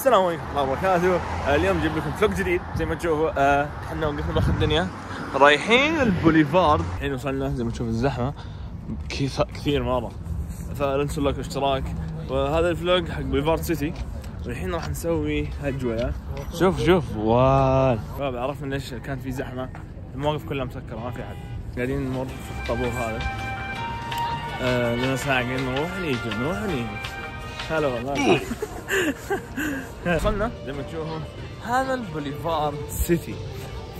السلام عليكم. ورحمه الله وبركاته. آه، اليوم جايب لكم vlog جديد زي ما تشوفوا. آه، إحنا وقفنا بآخر الدنيا. رايحين البوليفارد. الحين وصلنا زي ما تشوف الزحمة. كث- كثير مرة. فلا تنسوا like والاشتراك وهذا ال vlog حق بوليفارد سيتي. والحين راح نسوي هجولة. شوف شوف. يا شباب عرفنا ليش كان في زحمة. المواقف كلها مسكرة ما في أحد. قاعدين نمر في الطابور هذا. آه لنا ساعه قاعدين نروح نيجي نروح ونيجي هلا والله. وصلنا زي ما تشوفوا. هذا البوليفار سيتي.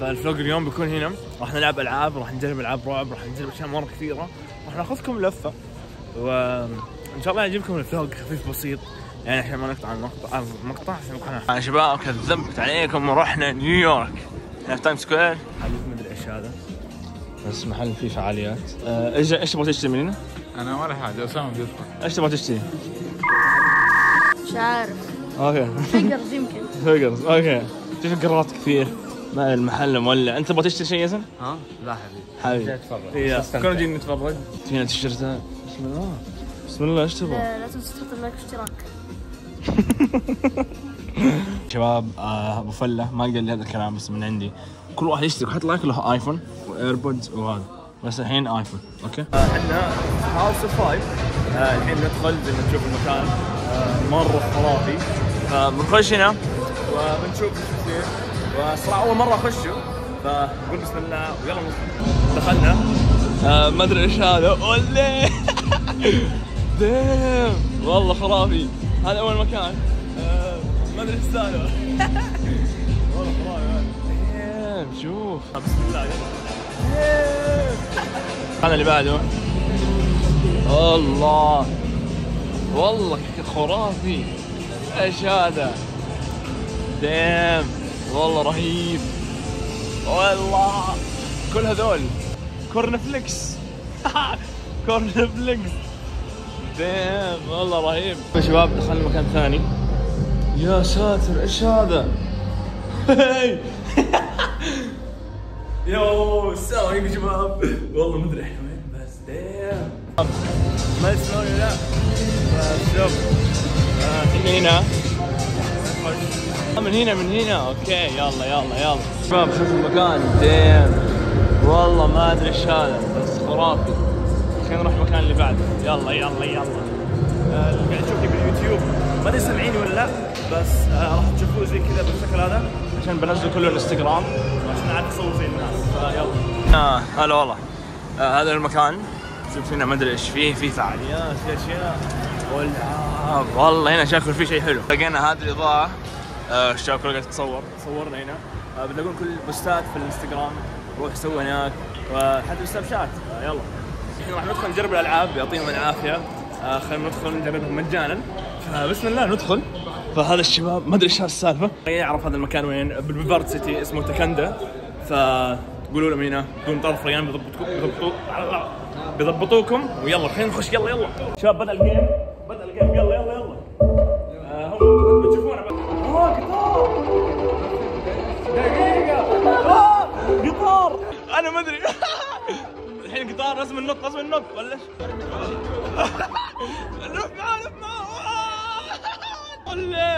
فال vlog اليوم بيكون هنا. راح نلعب ألعاب راح نجرب ألعاب رعب راح نجرب أشياء مرة كثيرة. راح ناخذكم لفة. وان شاء الله يعجبكم ال vlog خفيف بسيط. يعني إحنا ما نقطع المقطع المقطع عشان نكون يا شباب كذبت عليكم ورحنا نيويورك. في Times Square. محل مدري إيش هذا. بس محل فيه فعاليات. آه، إيش إيش تبغى تشتري من هنا؟ أنا ولا حاجة أسامة بيدفع إيش تبغى تشتري؟ مش عارف. okay. figures يمكن. figures okay. شوف قرارات كثير. ما المحل مولع. أنت تبغى تشتري شيء يزن؟ ها؟ لا حبيبي. حبيبي. جاي اتفرج. كنا جايين نتفرج فينا تيشيرتات بسم الله. بسم الله إيش تبغى؟ لا تنسى تحط ال like واشتراك شباب آه، أبو فلة. ما قال لي هذا الكلام بس من عندي. كل واحد يشتري. حط like له iPhone و AirPods وهذا. بس الحين iPhone okay؟ إحنا House of Hype. الحين ندخل زي ما تشوف المكان. آه، مرة خرافي. فبنخش هنا؟ وبنشوف إيش يصير وصراحة أول مرة اخشه فنقول بسم الله ويلا ندخل دخلنا. آه، ما أدري إيش هذا. ولا damn والله خرافي. هذا أول مكان. آه، ما أدري إيش السالفه والله خرافي. damn شوف. بسم الله يلا. هذا اللي بعده. الله والله خرافي. إيش هذا؟ damn والله رهيب. والله. كل هذول. cornflakes. cornflakes. damn والله رهيب. يا شباب دخلنا مكان ثاني. يا ساتر إيش هذا؟ يو السلام عليكم شباب. والله ما أدري إحنا وين بس damn ما تسمعوني لا. شوف آه، إحنا هنا. من هنا. من هنا. okay يلا يلا يلا. شباب شوفوا المكان. damn والله ما أدري إيش هذا بس خرافي. خلينا نروح المكان اللي بعده. يلا يلا يلا. آه، اللي قاعد تشوفني باليوتيوب. ما أدري سامعيني ولا لا بس آه، راح تشوفوه زي كذا بالشكل هذا. عشان بنزل كله الانستغرام. عشان عاد أصور زي الناس. فيلا آه هلا والله. آه هذا المكان. شوف هنا ما أدري إيش فيه. في فعاليات في أشياء. والعاب والله هنا شكله في شيء حلو. لقينا هذه الإضاءة آه الشباب كلها قاعدة تتصور صورنا هنا. آه بتلاقون كل البوستات في الإنستغرام. روح سوي هناك. وحتى ال Snapchat. آه يلا. الحين راح ندخل نجرب الألعاب. يعطيهم العافية. آه خلينا ندخل نجربهم مجانا. فبسم الله ندخل. فهذا الشباب ما أدري إيش السالفه يعرف هذا المكان وين. بالبوليفارد سيتي اسمه تكندا. فقولوا لهم هنا بدون طرف ريان بيضبطوكم بيضبطو بيضبطوكم. ويلا خلينا نخش. يلا يلا. شباب بدأ ال game. ال game يلا يلا يلا آه، هم بتشوفونه بس آه قطار دقيقة آه، قطار أنا ما ادري الحين قطار لازم النط لازم النط ولا؟ لف معاه لف معاه يمين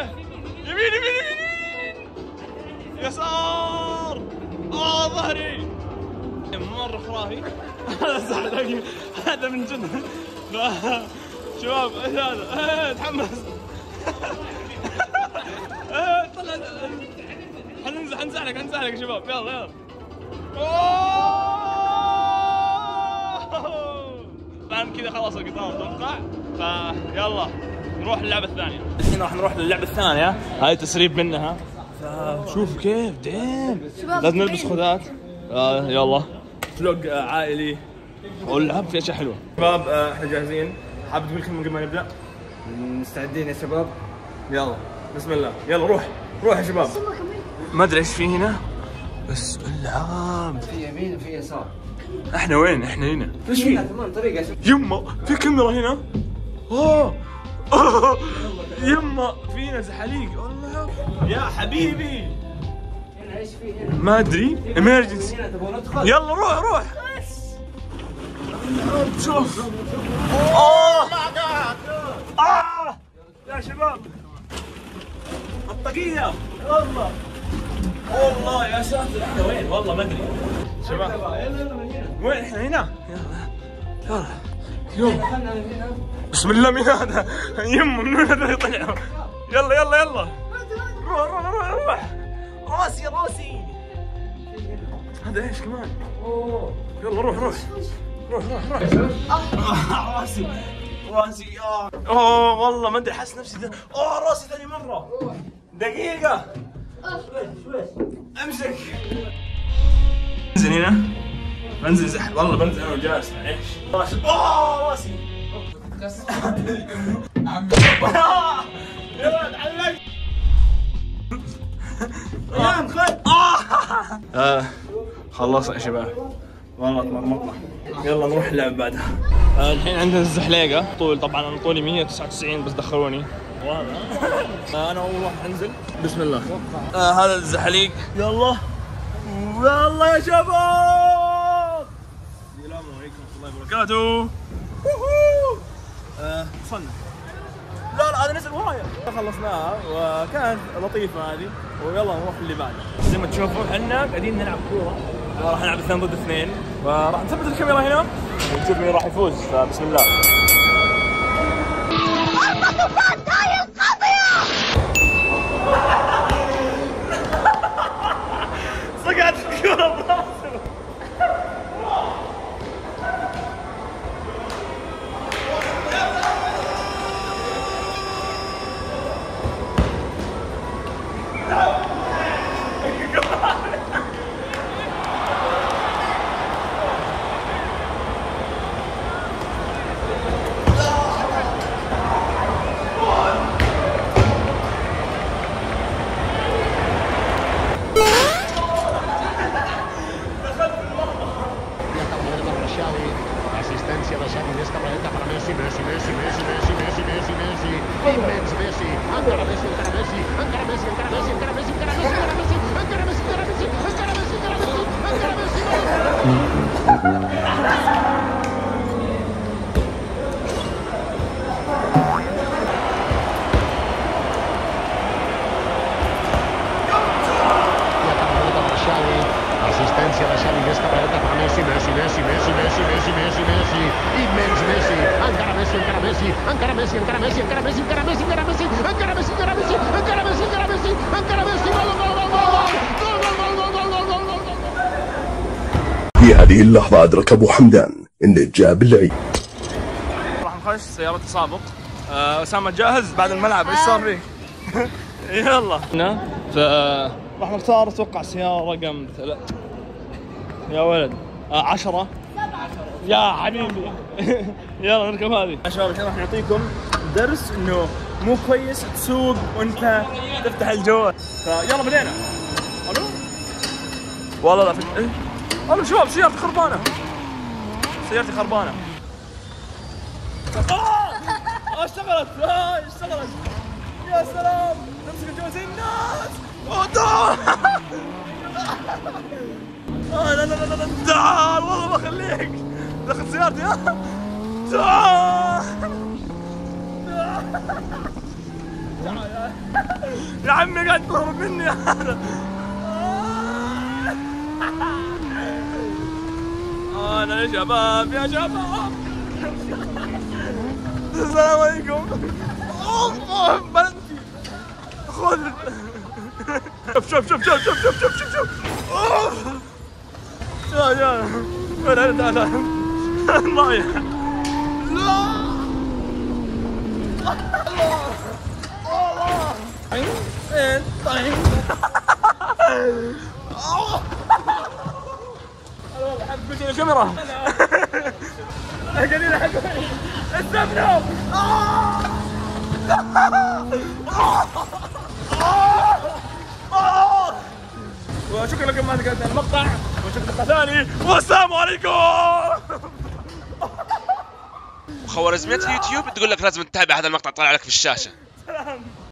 يمين يمين يسار آه ظهري مرة خرافي هذا من جد شباب إيش هذا؟ إيه، تحمس. إيه، طلع. حننزل حنزعلك يا شباب. يلا يلا! الآن كذا خلاص القطار أتوقع فيلا نروح للعبة الثانية. الحين راح نروح للعبة الثانية. هاي تسريب منها. فشوف كيف ديم لازم نلبس خوذات آه يلا. فلوق آه عائلي. واللعب في أشياء حلوة. شباب آه إحنا جاهزين. حاب تقول كلمة قبل ما نبدأ. مستعدين يا شباب؟ يلا. بسم الله. يلا روح. روح يا شباب. ما أدري إيش في هنا. بس العاب في يمين وفي يسار. إحنا وين؟ إحنا هنا. إيش في؟ يما. في كاميرا هنا؟ اوه أوه. يما فينا زحاليق والله يا حبيبي. هنا إيش في هنا؟ ما أدري. امرجنسي يلا روح روح. شوف اوه آه. يا شباب بطاقية والله والله يا ساتر إحنا وين والله ما ادري شباب. وين إحنا؟ هنا. يلا. يلا. بسم الله من هذا. يمه من هذا اللي طلع يلا يلا يلا. روح روح روح روح راسي راسي. هذا إيش كمان؟ يلا روح روح. روح روح روح. راسي. راسي آه. أوه والله ما أدري حاسس نفسي ده أوه راسي ثاني مرة. دقيقة. امسك. انزل هنا. بنزل زح والله بنزل. أنا وجالس معليش. راسي أوه راسي آه خلصنا يا شباب. والله تمرمطنا. يلا نروح اللعب بعدها. آه الحين عندنا الزحليقة. طول طبعا أنا طولي 199 بس دخلوني. آه أنا أول واحد أنزل. بسم الله. آه هذا الزحليق. يلا. يلا يا شباب! السلام عليكم ورحمة الله وبركاته. آه وصلنا لا لا هذا نزل ورايا خلصناها وكانت لطيفة هذه. ويلا نروح اللي بعده زي ما تشوفوا إحنا قاعدين نلعب كورة. راح نلعب اثنين ضد اثنين. وراح نثبت الكاميرا هنا. ونشوف مين راح يفوز فبسم الله. Assistència de Xavi des cap a dreta per Messi, Messi, Messi, Messi, Messi, Messi, Messi, Messi, immens Messi, encara Messi, encara Messi, encara Messi, encara Messi, encara Messi, encara Messi, encara Messi, encara Messi, encara Messi, encara Messi, encara Messi, encara Messi, gol, gol, gol, gol, gol, gol, في هذه اللحظة أدرك أبو حمدان أن جاب العيد راح نخش سيارة تسابق آه، أسامة جاهز؟ بعد الملعب إيش صار فيك؟ يلا. هنا ف راح نختار أتوقع سيارة رقم ثلاث يا ولد. آه عشرة. يا حبيبي. يلا نركب هذه. يا شباب الحين راح نعطيكم درس إنه مو كويس تسوق وأنت تفتح الجوال. فيلا بدينا. ألو والله لا فك... ألو شباب سيارتي خربانة. سيارتي خربانة. آه! آه، اشتغلت. آه، اشتغلت. يا سلام. نمسك الجو زي الناس والله بخليك دخل سيارتي. يا عمي قاعد تهرب مني. هذا أنا يا شباب يا شباب. السلام عليكم. الله بلنتي خذ. شوف شوف شوف شوف شوف شوف شوف شوف. شوف. يا يا. لا لا لا ضايع لا. الله فين طيب والله الكاميرا قليل وشكرا لكم المقطع ثاني والسلام عليكم خوارزميات اليوتيوب تقول لك لازم تتابع هذا المقطع طالع لك في الشاشه